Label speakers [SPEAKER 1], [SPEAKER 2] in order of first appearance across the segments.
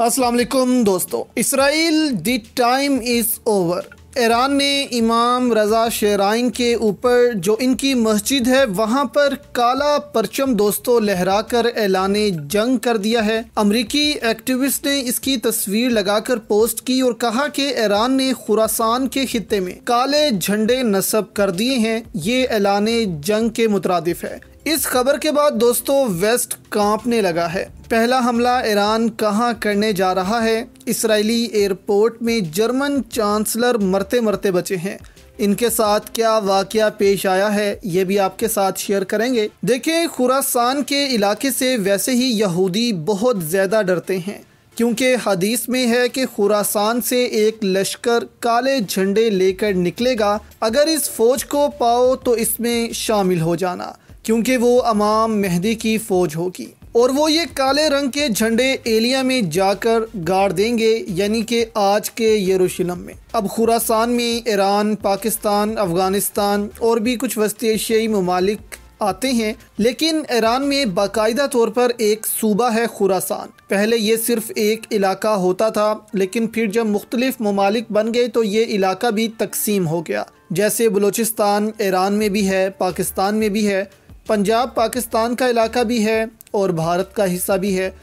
[SPEAKER 1] वालेकुम दोस्तों। Israel, the time is over. Iran ने इमाम रज़ा शेराइन के ऊपर जो इनकी मस्जिद है, वहाँ पर काला परचम दोस्तों लहरा कर ऐलान जंग कर दिया है। अमरीकी एक्टिविस्ट ने इसकी तस्वीर लगाकर पोस्ट की और कहा कि ईरान ने खुरासान के खत्े में काले झंडे नस्ब कर दिए हैं। ये ऐलान जंग के मुतरदिफ है। इस खबर के बाद दोस्तों, वेस्ट कांपने लगा है। पहला हमला ईरान कहाँ करने जा रहा है? इसराइली एयरपोर्ट में जर्मन चांसलर मरते मरते बचे हैं। इनके साथ क्या वाकया पेश आया है, ये भी आपके साथ शेयर करेंगे। देखें, खुरासान के इलाके से वैसे ही यहूदी बहुत ज़्यादा डरते हैं, क्योंकि हदीस में है कि खुरासान से एक लश्कर काले झंडे लेकर निकलेगा। अगर इस फौज को पाओ तो इसमें शामिल हो जाना। क्योंकि वो अमाम मेहदी की फौज होगी। और वो ये काले रंग के झंडे एलिया में जाकर गाड़ देंगे, यानी कि आज के यरूशलम में। अब खुरासान में ईरान, पाकिस्तान, अफ़गानिस्तान और भी कुछ वस्ती एशियाई ममालिक आते हैं, लेकिन ईरान में बाकायदा तौर पर एक सूबा है खुरासान। पहले ये सिर्फ़ एक इलाका होता था, लेकिन फिर जब मुख्तलिफ़ ममालिक बन गए तो ये इलाका भी तकसीम हो गया। जैसे बलूचिस्तान ईरान में भी है, पाकिस्तान में भी है पंजाब पाकिस्तान का इलाका भी है और भारत का हिस्सा भी है।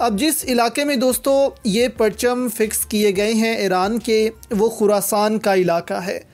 [SPEAKER 1] अब जिस इलाके में दोस्तों ये परचम फिक्स किए गए हैं, ईरान के, वो खुरासान का इलाका है।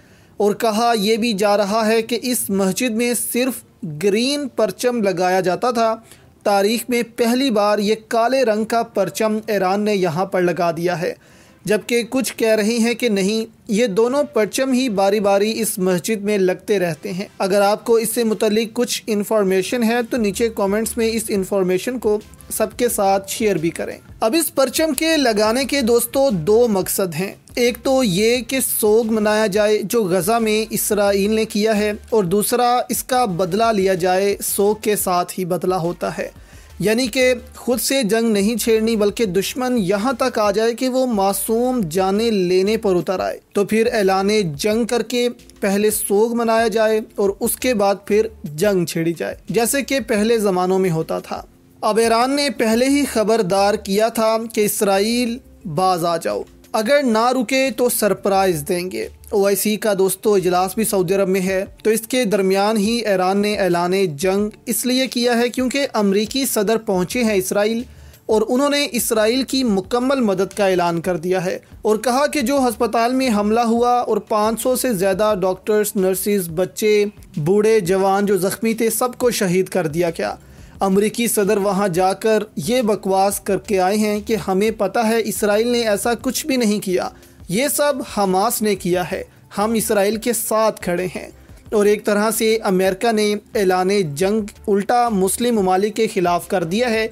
[SPEAKER 1] और कहा यह भी जा रहा है कि इस मस्जिद में सिर्फ़ ग्रीन परचम लगाया जाता था। तारीख में पहली बार ये काले रंग का परचम ईरान ने यहाँ पर लगा दिया है। जबकि कुछ कह रही हैं कि नहीं, ये दोनों परचम ही बारी बारी इस मस्जिद में लगते रहते हैं। अगर आपको इससे मुतलिक कुछ इन्फॉर्मेशन है तो नीचे कमेंट्स में इस इन्फॉर्मेशन को सबके साथ शेयर भी करें। अब इस परचम के लगाने के दोस्तों, दो मकसद हैं। एक तो ये कि सोग मनाया जाए, जो गज़ा में इसराइल ने किया है, और दूसरा इसका बदला लिया जाए, सोग के साथ ही बदला होता है। यानी कि खुद से जंग नहीं छेड़नी, बल्कि दुश्मन यहाँ तक आ जाए कि वो मासूम जाने लेने पर उतर आए। तो फिर ऐलान जंग करके पहले सोग मनाया जाए और उसके बाद फिर जंग छेड़ी जाए, जैसे कि पहले ज़मानों में होता था। अब ईरान ने पहले ही खबरदार किया था कि इसराइल बाज आ जाओ। अगर ना रुके तो सरप्राइज़ देंगे। ओआईसी का दोस्तों, इजलास भी सऊदी अरब में है। तो इसके दरमियान ही ईरान ने ऐलान जंग इसलिए किया है क्योंकि अमरीकी सदर पहुँचे हैं इसराइल और उन्होंने इसराइल की मुकम्मल मदद का ऐलान कर दिया है और कहा कि जो हस्पताल में हमला हुआ और 500 से ज़्यादा डॉक्टर्स, नर्सिस, बच्चे, बूढ़े, जवान जो ज़ख्मी थे, सबको शहीद कर दिया गया। अमरीकी सदर वहाँ जाकर ये बकवास करके आए हैं कि हमें पता है इसराइल ने ऐसा कुछ भी नहीं किया। ये सब हमास ने किया है। हम इसराइल के साथ खड़े हैं। और एक तरह से अमेरिका ने ऐलान जंग उल्टा मुस्लिम ममालिक के ख़िलाफ़ कर दिया है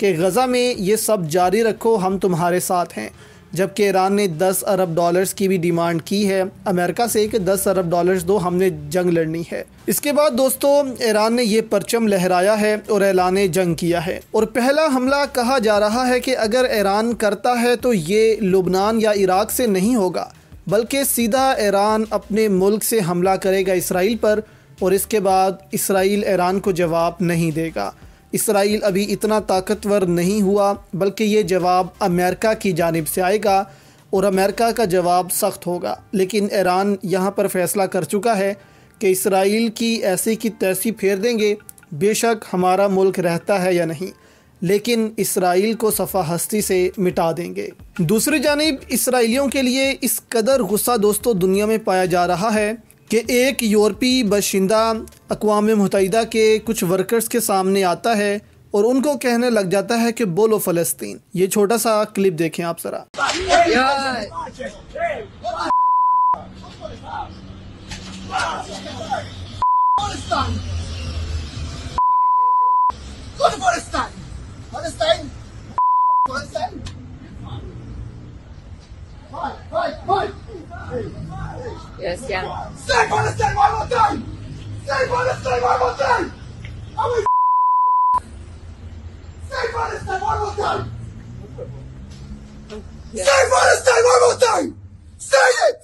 [SPEAKER 1] कि गज़ा में ये सब जारी रखो, हम तुम्हारे साथ हैं। जबकि ईरान ने 10 अरब डॉलर्स की भी डिमांड की है। अमेरिका से कि 10 अरब डॉलर्स दो हमने जंग लड़नी है। इसके बाद दोस्तों, ईरान ने यह परचम लहराया है और ऐलान जंग किया है। और पहला हमला कहा जा रहा है कि अगर ईरान करता है तो ये लुबनान या इराक से नहीं होगा, बल्कि सीधा ईरान अपने मुल्क से हमला करेगा इसराइल पर और इसके बाद इसराइल ईरान को जवाब नहीं देगा। इसराइल अभी इतना ताकतवर नहीं हुआ, बल्कि ये जवाब अमेरिका की जानब से आएगा और अमेरिका का जवाब सख्त होगा। लेकिन ईरान यहाँ पर फैसला कर चुका है कि इसराइल की ऐसी की तैसी फेर देंगे, बेशक हमारा मुल्क रहता है या नहीं, लेकिन इसराइल को सफ़ा हस्ती से मिटा देंगे। दूसरी जानब इसराइलियों के लिए इस कदर गुस्सा दोस्तों दुनिया में पाया जा रहा है कि एक यूरोपी बशिंदा अकवा मुतहदा के कुछ वर्कर्स के सामने आता है और उनको कहने लग जाता है कि बोलो फ़लस्तीन। ये छोटा सा क्लिप देखें आप जरा।
[SPEAKER 2] Yes, yeah.
[SPEAKER 3] Stay for the same one more time! Say for the same one more time! How many Say for the same one more time! Say for the same one more time! Say it!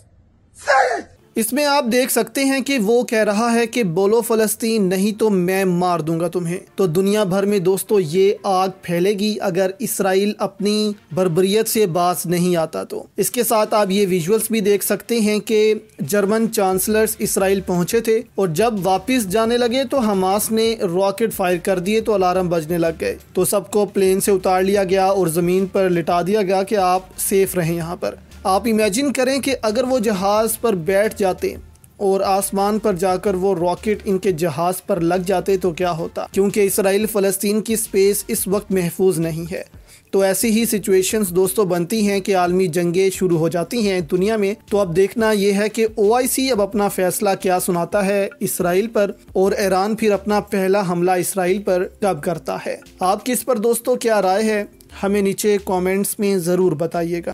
[SPEAKER 1] इसमें आप देख सकते हैं कि वो कह रहा है कि बोलो फलस्तीन, नहीं तो मैं मार दूँगा तुम्हें। तो दुनिया भर में दोस्तों, ये आग फैलेगी अगर इसराइल अपनी बरबरीत से बास नहीं आता तो। इसके साथ आप ये विजुअल्स भी देख सकते हैं कि जर्मन चांसलर्स इसराइल पहुँचे थे और जब वापस जाने लगे तो हमास ने रॉकेट फायर कर दिए तो अलार्म बजने लग गए। तो सबको प्लेन से उतार लिया गया और ज़मीन पर लिटा दिया गया कि आप सेफ़ रहें यहाँ पर। आप इमेजिन करें कि अगर वो जहाज़ पर बैठ जाते और आसमान पर जाकर वो रॉकेट इनके जहाज़ पर लग जाते तो क्या होता? क्योंकि इसराइल फ़लस्तीन की स्पेस इस वक्त महफूज नहीं है। तो ऐसी ही सिचुएशंस दोस्तों बनती हैं कि आलमी जंगें शुरू हो जाती हैं दुनिया में। तो अब देखना यह है कि ओ अब अपना फैसला क्या सुनाता है इसराइल पर और ईरान फिर अपना पहला हमला इसराइल पर कब करता है। आपकी इस पर दोस्तों क्या राय है? हमें नीचे कमेंट्स में ज़रूर बताइएगा।